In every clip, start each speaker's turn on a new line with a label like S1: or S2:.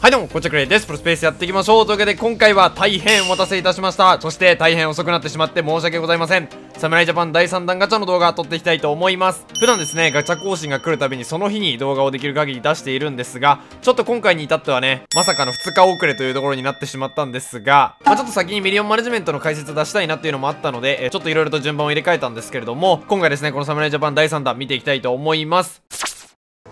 S1: はいどうも、こちらクレイです。プロスピA やっていきましょう。というわけで、今回は大変お待たせいたしました。そして大変遅くなってしまって申し訳ございません。侍ジャパン第3弾ガチャの動画撮っていきたいと思います。普段ですね、ガチャ更新が来るたびにその日に動画をできる限り出しているんですが、ちょっと今回に至ってはね、まさかの2日遅れというところになってしまったんですが、まあ、ちょっと先にミリオンマネジメントの解説を出したいなっていうのもあったので、えちょっと色々と順番を入れ替えたんですけれども、今回ですね、この侍ジャパン第3弾見ていきたいと思います。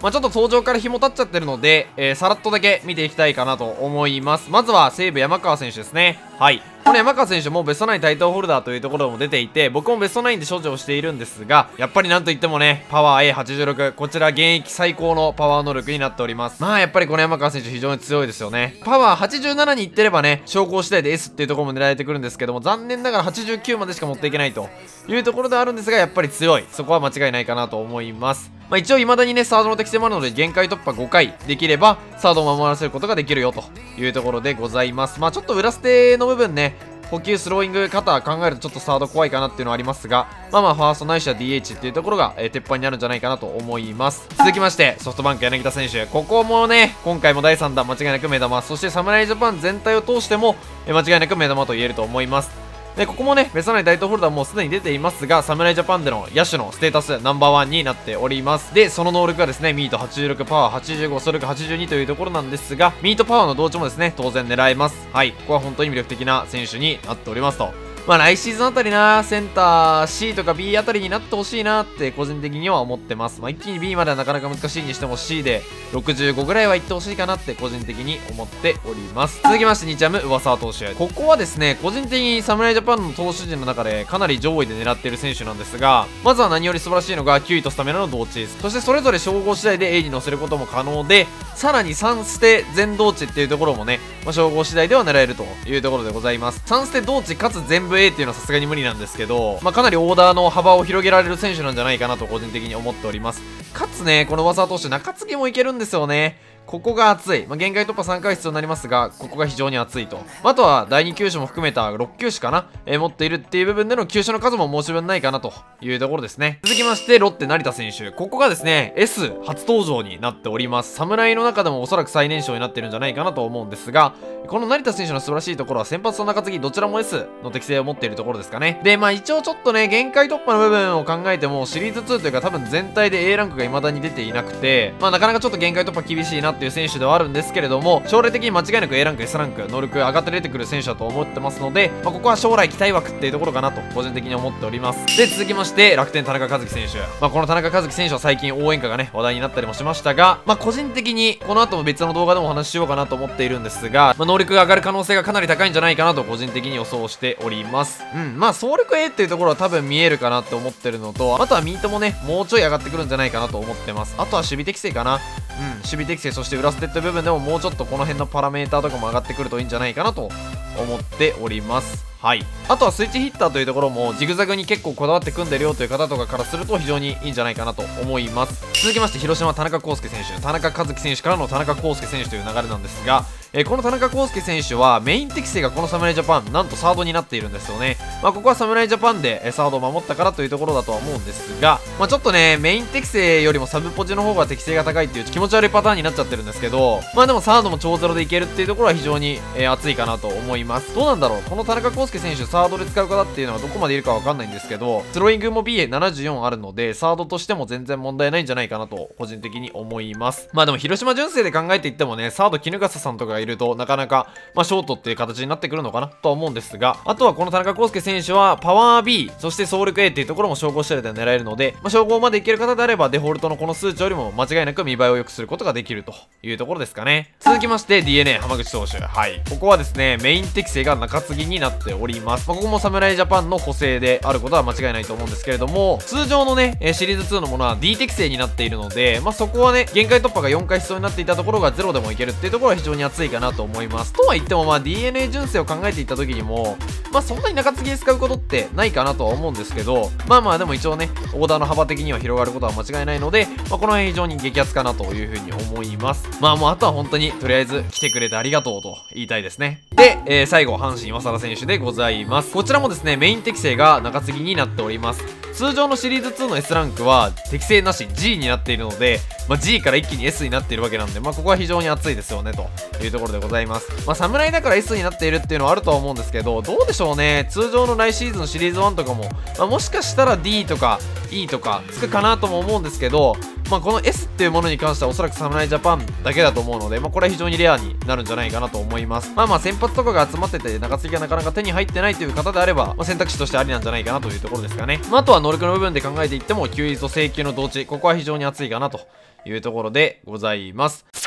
S1: まあ、ちょっと登場から紐立っちゃってるので、えー、さらっとだけ見ていきたいかなと思います。まずは西武山川選手ですね。はい。この山川選手もベストナインタイトルホルダーというところも出ていて、僕もベストナインで所持をしているんですが、やっぱりなんといってもね、パワー A86、こちら現役最高のパワー能力になっております。まあやっぱりこの山川選手非常に強いですよね。パワー87にいってればね、昇降次第で S っていうところも狙えてくるんですけども、残念ながら89までしか持っていけないというところであるんですが、やっぱり強い。そこは間違いないかなと思います。まあ、一応未だにね、サードの適性もあるので、限界突破5回できれば、サードを守らせることができるよというところでございます。まあちょっと裏捨ての部分ね、補給スローイング肩考えるとちょっとサード怖いかなっていうのはありますが、まあまあファーストないしは DH っていうところが、えー、鉄板になるんじゃないかなと思います。続きまして、ソフトバンク柳田選手。ここもね、今回も第3弾間違いなく目玉、そして侍ジャパン全体を通しても、えー、間違いなく目玉と言えると思います。で、ここもね、ベストナインタイトルホルダーもうすでに出ていますが、侍ジャパンでの野手のステータスナンバーワンになっております。で、その能力がですね、ミート86、パワー85、走力82というところなんですが、ミートパワーの同調もですね、当然狙えます。はい、ここは本当に魅力的な選手になっておりますと。まあ来シーズンあたりな、センター C とか B あたりになってほしいなって個人的には思ってます。まあ一気に B まではなかなか難しいにしても C で65ぐらいはいってほしいかなって個人的に思っております。続きまして2チャム、上沢投手。ここはですね、個人的に侍ジャパンの投手陣の中でかなり上位で狙っている選手なんですが、まずは何より素晴らしいのが9位とスタミナの同値。そしてそれぞれ称号次第で A に乗せることも可能で、さらに3捨て全同値っていうところもね、まあ、称号次第では狙えるというところでございます。3捨て同値かつ全部 A っていうのはさすがに無理なんですけど、まあ、かなりオーダーの幅を広げられる選手なんじゃないかなと個人的に思っております。かつね、この技として、中継ぎもいけるんですよね。ここが熱い。まあ、限界突破3回必要になりますが、ここが非常に熱いと。あとは、第2球種も含めた6球種かな、えー、持っているっていう部分での球種の数も申し分ないかなというところですね。続きまして、ロッテ成田選手。ここがですね、S 初登場になっております。侍の中でもおそらく最年少になってるんじゃないかなと思うんですが、この成田選手の素晴らしいところは先発と中継ぎどちらも S の適性を持っているところですかね。で、まあ一応ちょっとね、限界突破の部分を考えても、シリーズ2というか多分全体で A ランクが未だに出ていなくて、まあなかなかちょっと限界突破厳しいなっていう選手ではあるんですけれども、将来的に間違いなく A ランク、S ランク、能力上がって出てくる選手だと思ってますので、まあ、ここは将来期待枠っていうところかなと、個人的に思っております。で、続きまして、楽天田中和樹選手。まあ、この田中和樹選手は最近応援歌がね、話題になったりもしましたが、まあ、個人的に、この後も別の動画でもお話ししようかなと思っているんですが、まあ、能力が上がる可能性がかなり高いんじゃないかなと、個人的に予想しております。うん、まあ、総力 A っていうところは多分見えるかなって思ってるのと、あとはミートもね、もうちょい上がってくるんじゃないかなと思ってます。あとは守備適性かな。うん、守備適性、そして裏ステッド部分でももうちょっとこの辺のパラメーターとかも上がってくるといいんじゃないかなと思っております。はい。あとはスイッチヒッターというところもジグザグに結構こだわって組んでるよという方とかからすると非常にいいんじゃないかなと思います。続きまして広島田中康介選手田中和樹選手からの田中康介選手という流れなんですがえー、この田中康介選手はメイン適性がこの侍ジャパンなんとサードになっているんですよね、まあ、ここは侍ジャパンで、サードを守ったからというところだとは思うんですが、まあ、ちょっとねメイン適性よりもサブポジの方が適性が高いっていう気持ち悪いパターンになっちゃってるんですけどまあでもサードも超ゼロでいけるっていうところは非常に、えー、熱いかなと思います。どうなんだろう？この田中康介選手サードで使う方っていうのはどこまでいるかわかんないんですけどスローイングも BA74 あるのでサードとしても全然問題ないんじゃないかなと個人的に思います。まあでも広島純正で考えていってもねサード衣笠さんとかがいるとなかなかまあ、ショートっていう形になってくるのかなとは思うんですが、あとはこの田中康介選手は、パワー B、そして総力 A っていうところも称号してで狙えるので、まあ、称号までいける方であれば、デフォルトのこの数値よりも間違いなく見栄えを良くすることができるというところですかね。続きまして、DNA 浜口投手。はい。ここはですね、メイン適性が中継ぎになっております。まあ、ここも侍ジャパンの補正であることは間違いないと思うんですけれども、通常のね、シリーズ2のものは D 適性になっているので、まあ、そこはね、限界突破が4回必要になっていたところが0でもいけるっていうところは非常に熱いかなと思います。とは言っても、まあ、D DNA 純正を考えていった時にも、まあそんなに中継ぎで使うことってないかなとは思うんですけど、まあまあでも一応ね、オーダーの幅的には広がることは間違いないので、まあこの辺非常に激アツかなというふうに思います。まあもうあとは本当にとりあえず来てくれてありがとうと言いたいですね。で、えー、最後、阪神岩貞選手でございます。こちらもですね、メイン適正が中継ぎになっております。通常のシリーズ2の S ランクは適正なし G になっているので、まあ、G から一気に S になっているわけなんで、まあ、ここは非常に熱いですよねというところでございます。まあ侍だから S になっているっていうのはあるとは思うんですけどどうでしょうね。通常の来シーズンのシリーズ1とかも、まあ、もしかしたら D とか E とかつくかなとも思うんですけどまあ、この S っていうものに関してはおそらく侍ジャパンだけだと思うので、まあ、これは非常にレアになるんじゃないかなと思います。まあまあ先発とかが集まってて中継ぎがなかなか手に入ってないという方であれば、まあ、選択肢としてありなんじゃないかなというところですかね。まあ、あとは能力の部分で考えていっても、球威と請求の同値、ここは非常に熱いかなというところでございます。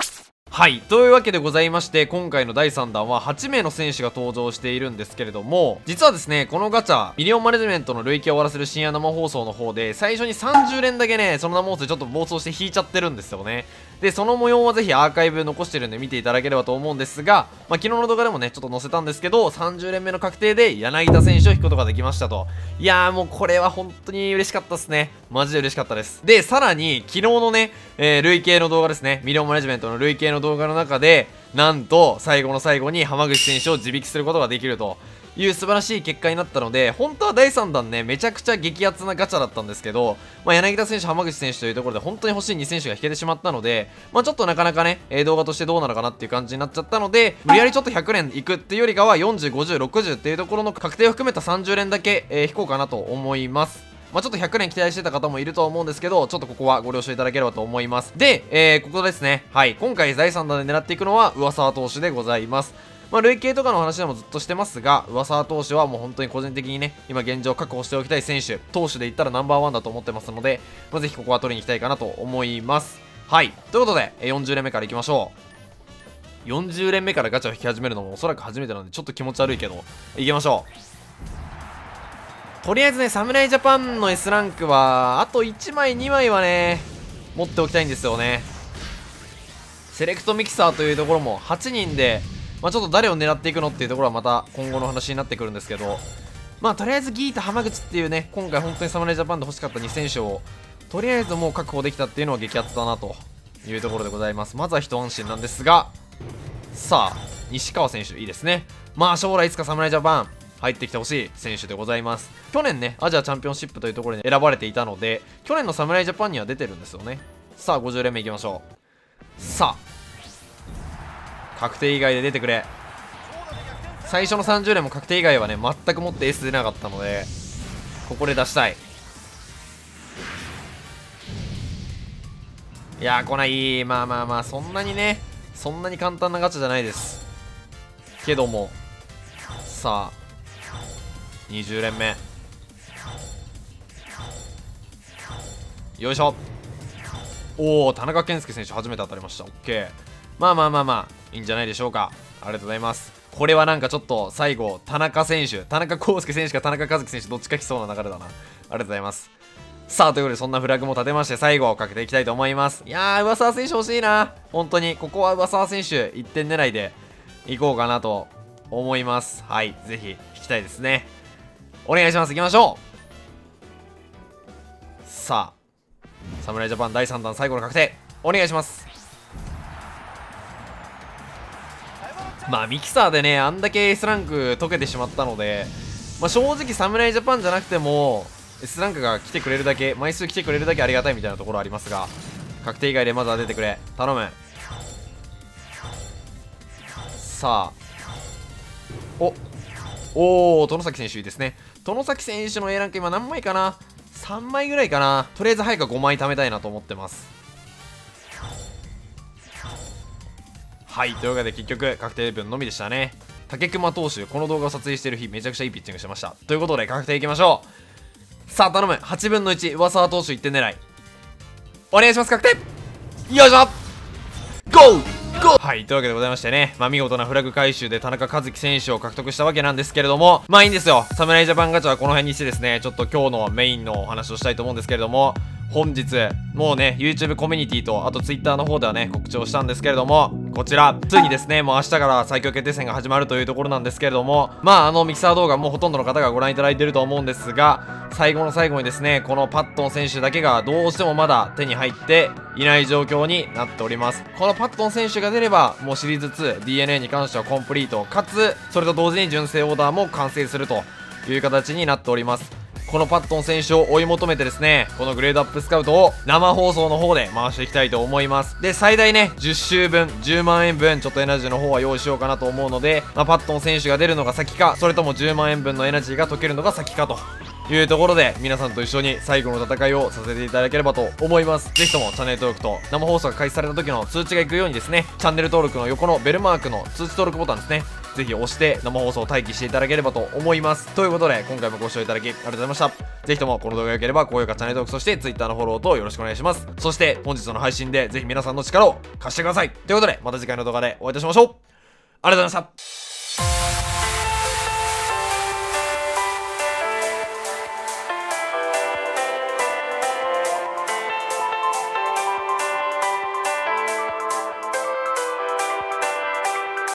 S1: はい。というわけでございまして、今回の第3弾は8名の選手が登場しているんですけれども、実はですね、このガチャ、ミリオンマネジメントの累計を終わらせる深夜生放送の方で、最初に30連だけね、その生放送でちょっと暴走して引いちゃってるんですよね。で、その模様はぜひアーカイブ残してるんで見ていただければと思うんですが、まあ、昨日の動画でもね、ちょっと載せたんですけど、30連目の確定で柳田選手を引くことができましたと。いやーもうこれは本当に嬉しかったですね。マジで嬉しかったです。で、さらに、昨日のね、えー、累計の動画ですね、ミリオンマネジメントの累計の動画の中で、なんと、最後の最後に浜口選手を自引きすることができると。いう素晴らしい結果になったので、本当は第3弾ね、めちゃくちゃ激アツなガチャだったんですけど、まあ、柳田選手、浜口選手というところで本当に欲しい2選手が引けてしまったので、まあ、ちょっとなかなかね、動画としてどうなのかなっていう感じになっちゃったので、無理やりちょっと100連いくっていうよりかは40、50、60っていうところの確定を含めた30連だけ、え、引こうかなと思います。まあ、ちょっと100年期待してた方もいると思うんですけど、ちょっとここはご了承いただければと思います。で、えー、ここですね。はい。今回第3弾で狙っていくのは、上沢投手でございます。まあ、累計とかの話でもずっとしてますが、上沢投手はもう本当に個人的にね、今現状確保しておきたい選手、投手で言ったらナンバーワンだと思ってますので、まあ、ぜひここは取りに行きたいかなと思います。はい。ということで、40連目からいきましょう。40連目からガチャを引き始めるのもおそらく初めてなのでちょっと気持ち悪いけど、行きましょう。とりあえずね、侍ジャパンの S ランクは、あと1枚、2枚はね、持っておきたいんですよね。セレクトミキサーというところも8人でまあ、ちょっと誰を狙っていくのっていうところはまた今後の話になってくるんですけど、まあ、とりあえずギータ浜口っていうね、今回本当に侍ジャパンで欲しかった2選手を、とりあえずもう確保できたっていうのは激アツだなというところでございます。まずは一安心なんですが、さあ、西川選手いいですね。まあ将来いつか侍ジャパン入ってきてほしい選手でございます。去年ね、アジアチャンピオンシップというところに選ばれていたので、去年の侍ジャパンには出てるんですよね。さあ、50連目いきましょう。さあ、確定以外で出てくれ最初の30連も確定以外はね全くもって S 出なかったのでここで出したいいやー来ないまあまあまあそんなにねそんなに簡単なガチャじゃないですけどもさあ20連目。よいしょ。おお田中健介選手初めて当たりました。OK まあまあまあまあいいんじゃないでしょうか。ありがとうございます。これはなんかちょっと最後田中選手田中康介選手か田中和樹選手どっちか来そうな流れだな。ありがとうございます。さあということでそんなフラグも立てまして最後をかけていきたいと思います。いやー上沢選手欲しいな。本当にここは上沢選手1点狙いでいこうかなと思います。はいぜひ引きたいですね。お願いします。行きましょう。さあ侍ジャパン第3弾最後の確定お願いします。まあミキサーでねあんだけ S ランク解けてしまったので、まあ、正直侍ジャパンじゃなくても S ランクが来てくれるだけ枚数来てくれるだけありがたいみたいなところありますが確定以外でまずは出てくれ。頼む。さあ。おおお殿崎選手いいですね。殿崎選手の A ランク今何枚かな？3枚ぐらいかな。とりあえず早く5枚貯めたいなと思ってます。はいというわけで結局確定分のみでしたね。竹熊投手この動画を撮影してる日めちゃくちゃいいピッチングしてました。ということで確定いきましょう。さあ頼む。8分の1上沢投手1点狙い。お願いします確定。よいしょ。ゴー！ゴーはい、というわけでございましてね、まあ、見事なフラグ回収で田中和樹選手を獲得したわけなんですけれども、まあいいんですよ。侍ジャパンガチャはこの辺にしてですね、ちょっと今日のメインのお話をしたいと思うんですけれども、本日、もうね、YouTube コミュニティと、あと Twitter の方ではね、告知をしたんですけれども、こちら、ついにですね、もう明日から最強決定戦が始まるというところなんですけれども、まあ、あの、ミキサー動画もうほとんどの方がご覧いただいてると思うんですが、最後の最後にですね、このパットン選手だけがどうしてもまだ手に入っていない状況になっております。このパットン選手が出れば、もうシリーズ2、DNA に関してはコンプリート、かつ、それと同時に純正オーダーも完成するという形になっております。このパットン選手を追い求めてですね、このグレードアップスカウトを生放送の方で回していきたいと思います。で、最大ね、10周分、10万円分、ちょっとエナジーの方は用意しようかなと思うので、まあ、パットン選手が出るのが先か、それとも10万円分のエナジーが解けるのが先かというところで皆さんと一緒に最後の戦いをさせていただければと思いますぜひともチャンネル登録と生放送が開始された時の通知が行くようにですねチャンネル登録の横のベルマークの通知登録ボタンですねぜひ押して生放送を待機していただければと思います。ということで今回もご視聴いただきありがとうございました。ぜひともこの動画が良ければ高評価チャンネル登録そして Twitter のフォローとよろしくお願いします。そして本日の配信でぜひ皆さんの力を貸してください。ということでまた次回の動画でお会いいたしましょう。ありがとうございました。